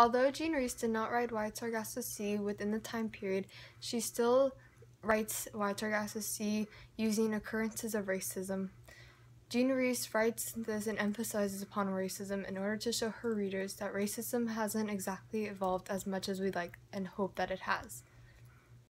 Although Jean Rhys did not write Wide Sargasso Sea within the time period, she still writes Wide Sargasso Sea using occurrences of racism. Jean Rhys writes this and emphasizes upon racism in order to show her readers that racism hasn't exactly evolved as much as we'd like and hope that it has.